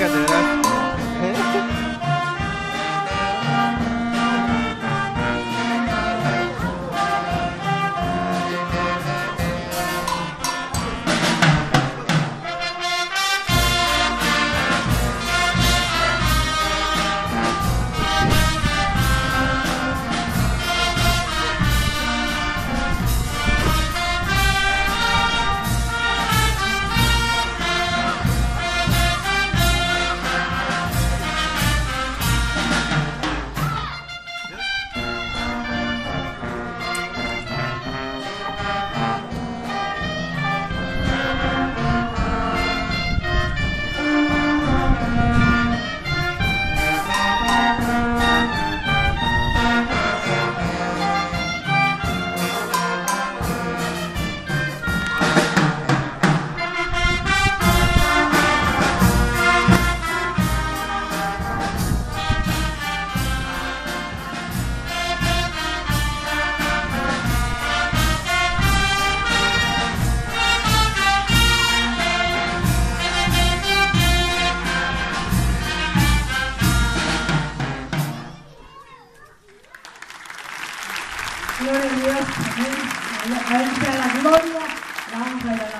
กั Gloria a Dios, amén. A la gloria. La vamos a dar